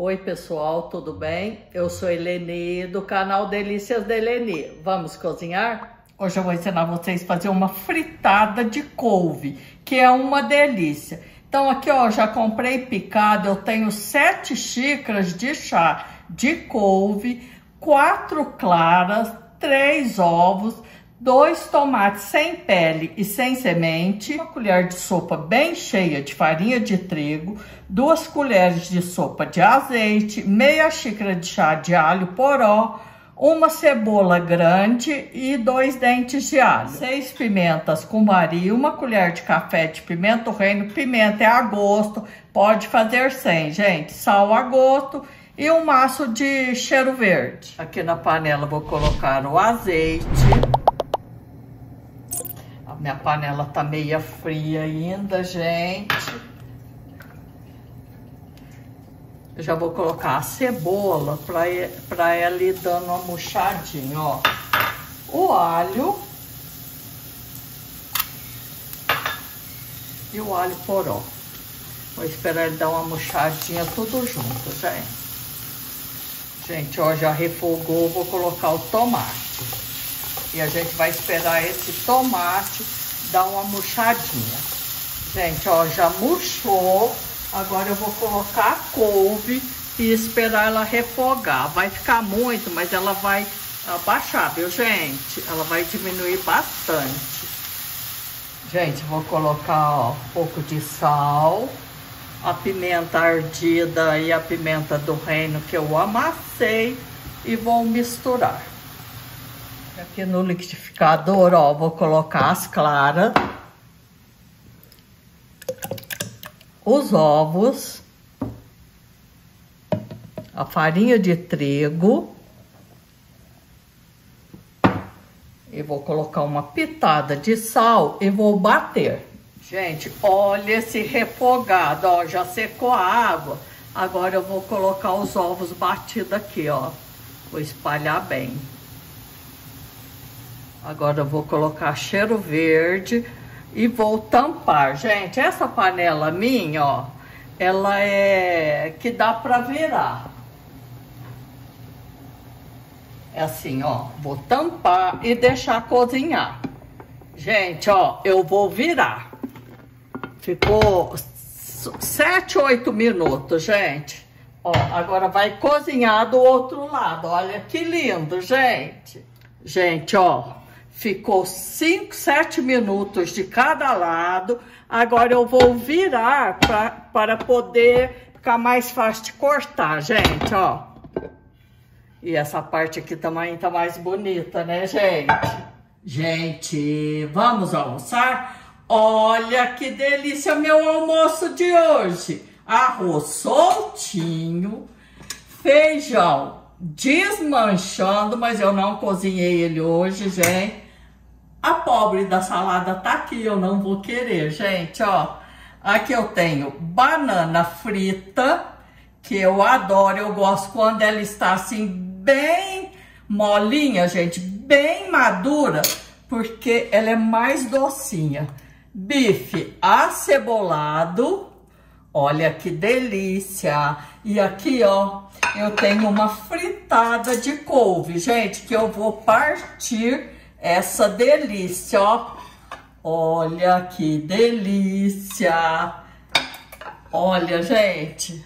Oi pessoal, tudo bem? Eu sou Eleni do canal Delícias da Eleni. Vamos cozinhar? Hoje eu vou ensinar vocês a fazer uma fritada de couve, que é uma delícia. Então aqui ó, já comprei picado, eu tenho sete xícaras de chá de couve, quatro claras, três ovos, dois tomates sem pele e sem semente, uma colher de sopa bem cheia de farinha de trigo, duas colheres de sopa de azeite, meia xícara de chá de alho poró, uma cebola grande e dois dentes de alho, seis pimentas cumari, uma colher de café de pimenta reino, pimenta é a gosto, pode fazer sem, gente, sal a gosto e um maço de cheiro verde. Aqui na panela vou colocar o azeite, minha panela tá meia fria ainda, gente. Eu já vou colocar a cebola pra ela ir dando uma murchadinha, ó. O alho. E o alho poró. Vou esperar ele dar uma murchadinha tudo junto, gente. Gente, ó, já refogou, vou colocar o tomate. E a gente vai esperar esse tomate dar uma murchadinha. Gente, ó, já murchou. Agora eu vou colocar a couve e esperar ela refogar. Vai ficar muito, mas ela vai abaixar, viu, gente? Ela vai diminuir bastante. Gente, vou colocar, ó, um pouco de sal, a pimenta ardida e a pimenta do reino que eu amassei e vou misturar. Aqui no liquidificador, ó, vou colocar as claras, os ovos, a farinha de trigo e vou colocar uma pitada de sal e vou bater. Gente, olha esse refogado, ó, já secou a água. Agora eu vou colocar os ovos batidos aqui, ó. Vou espalhar bem. Agora eu vou colocar cheiro verde e vou tampar. Gente, essa panela minha, ó, ela é que dá pra virar. É assim, ó, vou tampar e deixar cozinhar. Gente, ó, eu vou virar. Ficou sete, oito minutos, gente. Ó, agora vai cozinhar do outro lado. Olha que lindo, gente. Gente, ó, Ficou 5, 7 minutos de cada lado. Agora eu vou virar pra, para poder ficar mais fácil de cortar, gente, ó. E essa parte aqui também tá mais bonita, né, gente? Gente, vamos almoçar? Olha que delícia meu almoço de hoje. Arroz soltinho, feijão desmanchando, mas eu não cozinhei ele hoje, gente. A pobre da salada tá aqui, eu não vou querer, gente, ó. Aqui eu tenho banana frita, que eu adoro, eu gosto quando ela está assim bem molinha, gente, bem madura, porque ela é mais docinha. Bife acebolado, olha que delícia. E aqui, ó, eu tenho uma fritada de couve, gente, que eu vou partir essa delícia, ó. Olha que delícia. Olha, gente.